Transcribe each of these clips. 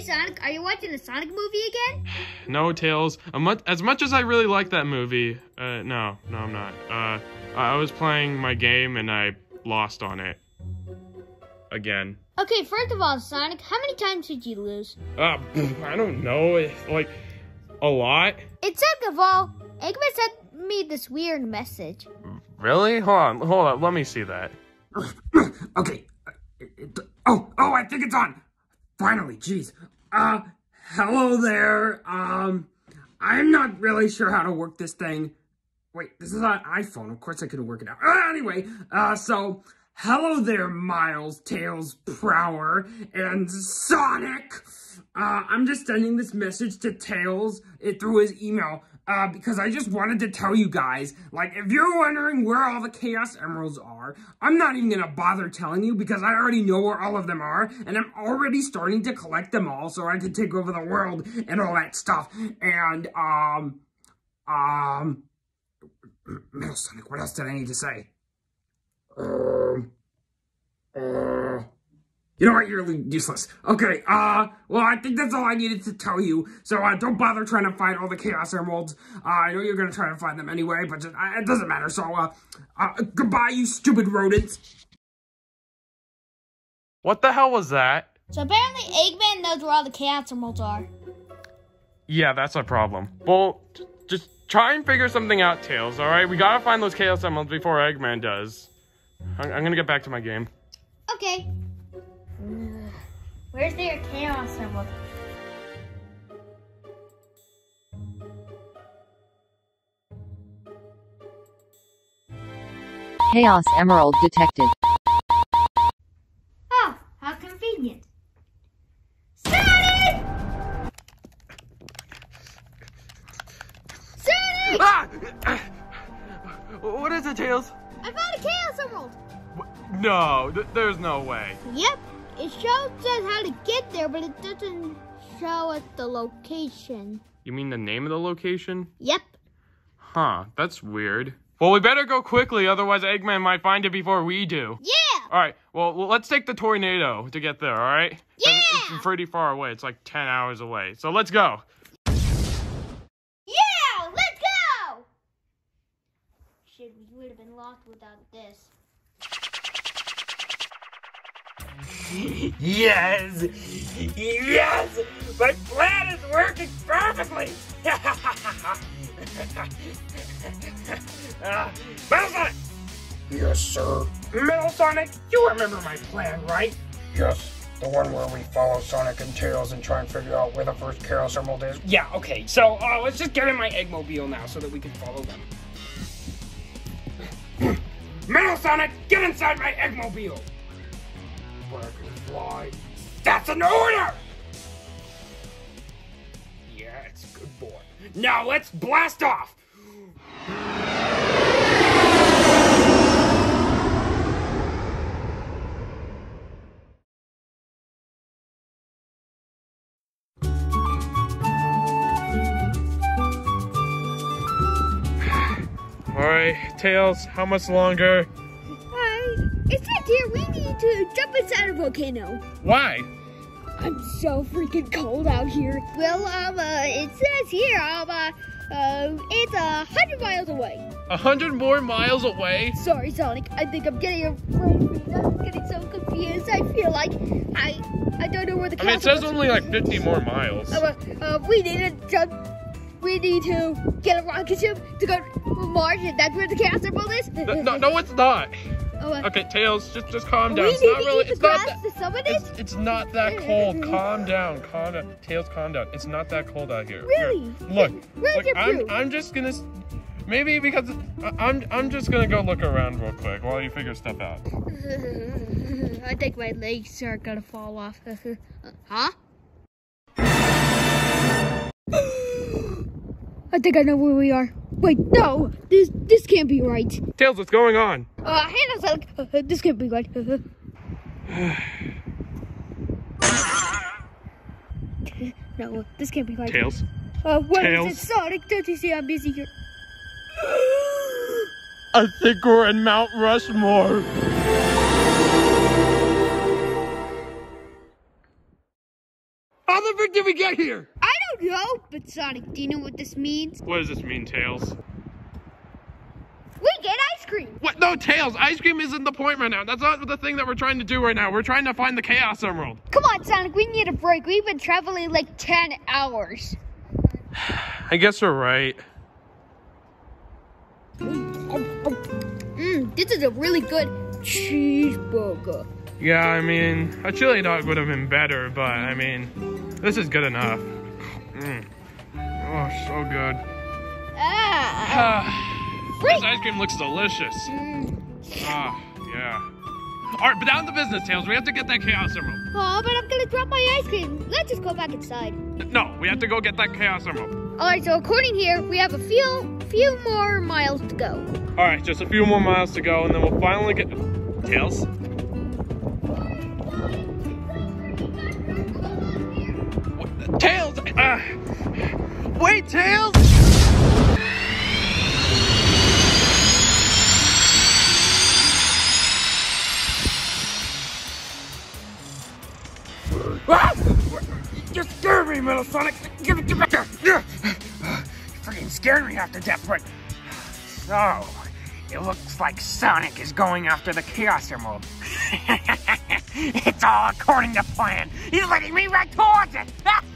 Hey Sonic, are you watching the Sonic movie again? No, Tails. As much as I really like that movie, uh, no, no, I'm not. Uh, I was playing my game and I lost on it. Again. Okay, first of all, Sonic, how many times did you lose? Uh, I don't know. Like, a lot. And second of all, Eggman sent me this weird message. Really? Hold on, hold on. Let me see that. okay. Oh, oh, I think it's on. Finally, jeez. Uh, hello there. Um, I'm not really sure how to work this thing. Wait, this is on iPhone. Of course I couldn't work it out. Uh, anyway, uh, so, hello there, Miles, Tails, Prower, and Sonic. Uh, I'm just sending this message to Tails it, through his email uh, because I just wanted to tell you guys, like, if you're wondering where all the Chaos Emeralds are, I'm not even gonna bother telling you because I already know where all of them are, and I'm already starting to collect them all so I can take over the world and all that stuff. And, um, um, Metal Sonic, what else did I need to say? Um, uh, you know what? You're useless. Okay, uh, well, I think that's all I needed to tell you. So, uh, don't bother trying to find all the Chaos Emeralds. Uh, I know you're gonna try to find them anyway, but just, uh, it doesn't matter. So, uh, uh, goodbye, you stupid rodents. What the hell was that? So apparently Eggman knows where all the Chaos Emeralds are. Yeah, that's a problem. Well, just try and figure something out, Tails, alright? We gotta find those Chaos Emeralds before Eggman does. I'm, I'm gonna get back to my game. Okay. Where's their chaos emerald? Chaos emerald detected. Oh, how convenient. Sonic! Sonic! Ah! What is it, Tails? I found a chaos emerald. No, th there's no way. Yep, it shows us how to get there, but it doesn't show us the location. You mean the name of the location? Yep. Huh, that's weird. Well, we better go quickly, otherwise Eggman might find it before we do. Yeah! Alright, well, well, let's take the tornado to get there, alright? Yeah! It's pretty far away. It's like 10 hours away. So let's go. Yeah! Let's go! Shit, we would have been lost without this. Yes! Yes! My plan is working perfectly! uh, Metal Sonic! Yes, sir. Metal Sonic, you remember my plan, right? Yes. The one where we follow Sonic and Tails and try and figure out where the first Chaos Emerald is? Yeah, okay. So, uh, let's just get in my Eggmobile now so that we can follow them. Metal Sonic, get inside my Eggmobile! That's an order! Yes, good boy. Now let's blast off! Alright, Tails, how much longer? It says here we need to jump inside a volcano. Why? I'm so freaking cold out here. Well, um, uh, it says here, um, uh, uh it's a uh, hundred miles away. A hundred more miles away? Sorry, Sonic. I think I'm getting afraid. I'm getting so confused. I feel like I, I don't know where the. I mean, it says only like 50 more miles. Uh, uh, we need to jump. We need to get a rocket ship to go to Mars, and that's where the castle is. no, no, no, it's not. Oh, uh, okay, Tails, just just calm down. We it's need not to really. eat It's the not grass that. to summon It's, it? it's not that cold. calm down. Calm down. Tails, calm down. It's not that cold out here. Really? Here, look. Where's look, your I'm proof? I'm just gonna. Maybe because I'm I'm just gonna go look around real quick while you figure stuff out. I think my legs are gonna fall off. huh? I think I know where we are. Wait, no, this this can't be right. Tails, what's going on? Uh, hang on a sec. Uh, this can't be right. no, this can't be right. Tails. Uh, what is Tails. it, Sonic? Don't you see I'm busy here? I think we're in Mount Rushmore. How the frick did we get here? Don't but Sonic, do you know what this means? What does this mean, Tails? We get ice cream. What? No, Tails. Ice cream isn't the point right now. That's not the thing that we're trying to do right now. We're trying to find the Chaos Emerald. Come on, Sonic, we need a break. We've been traveling like 10 hours. I guess we're right. Mmm, this is a really good cheeseburger. Yeah, I mean, a chili dog would have been better, but I mean, this is good enough. Mm. Oh, so good. Ah, Ah, this ice cream looks delicious. Ah, yeah. All right, but down to business, Tails. We have to get that Chaos Emerald. oh, but I'm gonna drop my ice cream. Let's just go back inside. No, we have to go get that Chaos Emerald. All right, so according here, we have a few few more miles to go. All right, just a few more miles to go, and then we'll finally get Tails. Tails! Uh, wait, Tails! Ah! You scared me, Metal Sonic. Give it back. You freaking scared me after that, but so it looks like Sonic is going after the Chaos Emerald. it's all according to plan. He's leading me right towards it.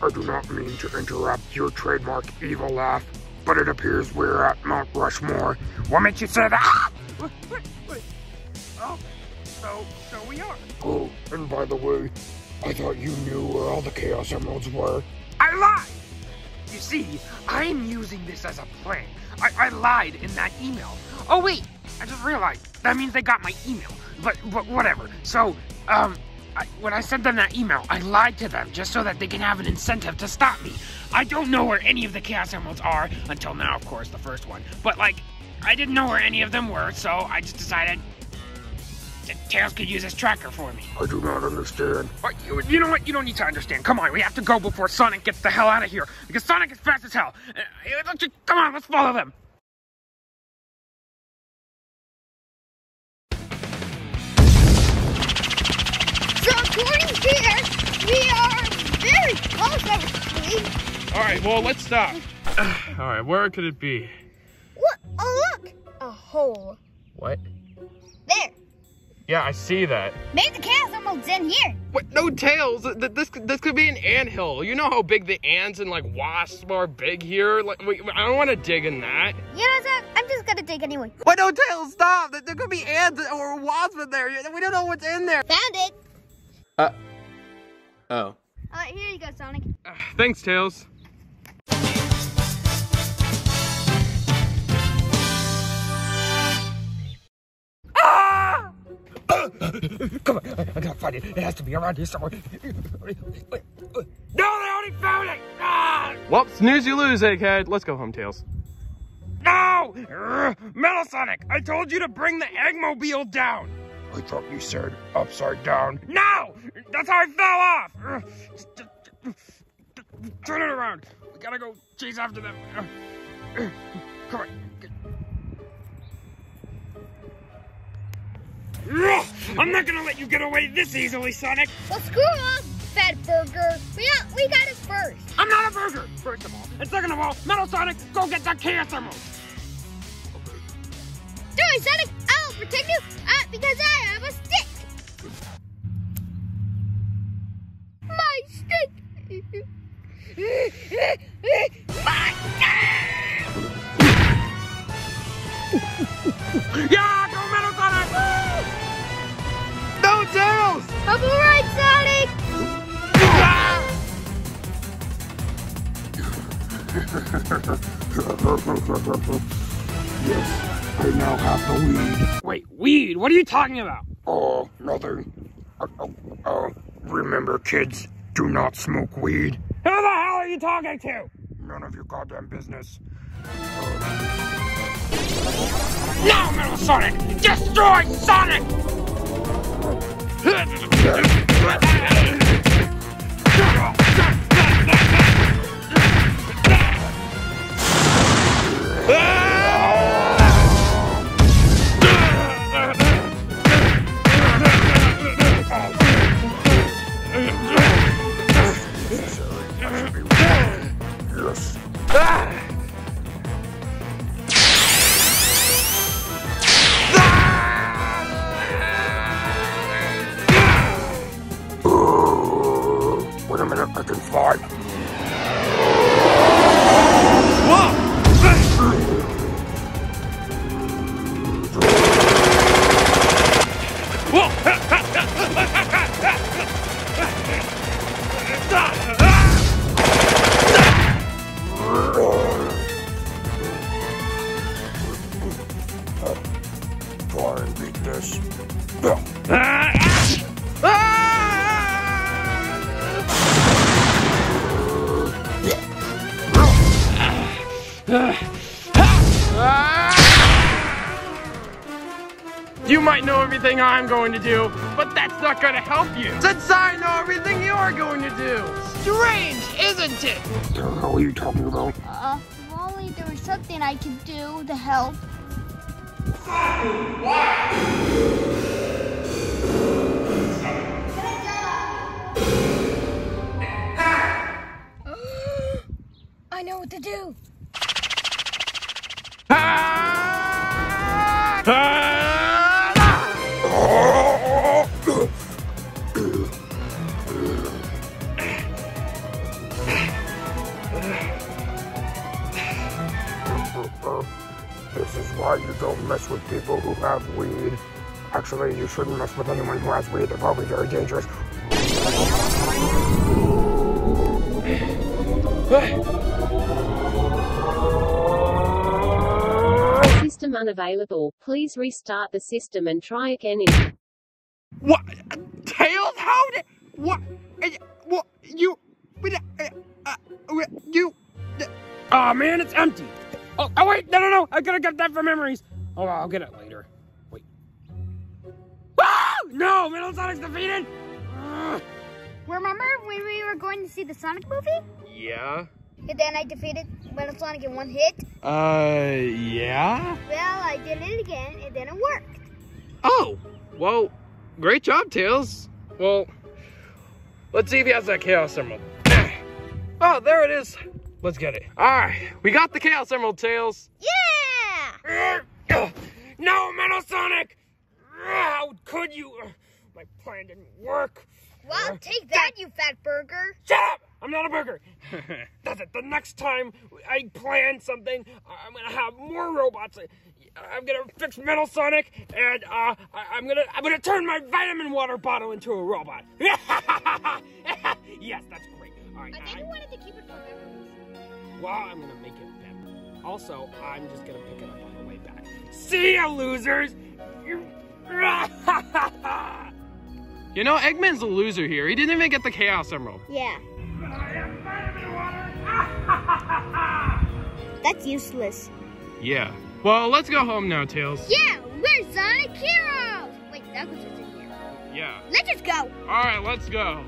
I do not mean to interrupt your trademark evil laugh, but it appears we're at Mount Rushmore. What makes you say that? Wait, wait, wait. Oh, so, so we are. Oh, and by the way, I thought you knew where all the Chaos Emeralds were. I lied! You see, I'm using this as a plan. I, I lied in that email. Oh wait, I just realized that means they got my email. But but whatever. So, um, I, when I sent them that email, I lied to them just so that they can have an incentive to stop me. I don't know where any of the Chaos Emeralds are until now, of course, the first one. But like, I didn't know where any of them were, so I just decided that Tails could use his tracker for me. I do not understand. But you, you know what? You don't need to understand. Come on, we have to go before Sonic gets the hell out of here. Because Sonic is fast as hell. Uh, come on, let's follow them. All right, well, let's stop. All right, where could it be? What? Oh look, a hole. What? There. Yeah, I see that. Maybe the chaos emerald's in here. What? No tails. Th- th- This this could be an anthill. You know how big the ants and like wasps are big here. Like, wait, I don't want to dig in that. You know what? I'm just gonna dig anyway. Wait, no tails. Stop. There could be ants or wasps in there. We don't know what's in there. Found it. Uh. Oh. All right, here you go, Sonic. Thanks, Tails. Ah! Come on, I, gotta find it. It has to be around here somewhere. No, they already found it! Ah! Well, snooze you lose, egghead. Let's go home, Tails. No! Metal Sonic, I told you to bring the Eggmobile down. I thought you said upside down. No! That's how I fell off! Turn it around. We gotta go chase after them. Ugh, ugh, Come on. I'm not gonna let you get away this easily, Sonic! Well, screw off, Fat Burger. We got, we got it first. I'm not a burger, first of all. And second of all, Metal Sonic, go get that Emerald! Do it, Sonic. I'll protect you uh, because I have a Tails. I'm all right, Sonic. yes, I now have the weed. Wait, weed? What are you talking about? Oh, nothing. Uh, uh, uh, remember, kids, do not smoke weed. Who the hell are you talking to? None of your goddamn business. No, Metal Sonic! Destroy Sonic! Ah! This. You might know everything I'm going to do, but that's not going to help you. Since I know everything you're going to do. Strange, isn't it? The hell are you talking about? Uh, if only there was something I could do to help. I know what to do. You don't mess with people who have weed. Actually, you shouldn't mess with anyone who has weed. They're probably very dangerous. System unavailable. Please restart the system and try again in What? Tails? How did? What? uh, What? You? uh, uh, uh, You? Oh man, it's empty. Oh, oh wait, no, no, no. I gotta get that for memories. Oh, I'll get it later. Wait. Ah! No, Metal Sonic's defeated. Ugh. Remember when we were going to see the Sonic movie? Yeah. And then I defeated Metal Sonic in one hit? Uh, yeah? Well, I did it again, and then it worked. Oh, well, great job, Tails. Well, let's see if he has that Chaos Emerald. Oh, there it is. Let's get it. All right, we got the Chaos Emerald, Tails. Yeah! No, Metal Sonic. Ugh, How could you? My plan didn't work. Well, take that, you fat burger. Shut up! I'm not a burger. That's it. The next time I plan something, I'm gonna have more robots. I'm gonna fix Metal Sonic, and uh, I- I'm gonna I'm gonna turn my vitamin water bottle into a robot. yes, that's great. All right, I I- think we wanted to keep it for memories. Well, I'm gonna make it better. Also, I'm just gonna pick it up on the way back. See ya, losers! You- know, Eggman's a loser here. He didn't even get the Chaos Emerald. Yeah. That's useless. Yeah. Well, let's go home now, Tails. Yeah, we're Sonic Heroes! Wait, that was just in here. Yeah. Let's just go. All right, let's go.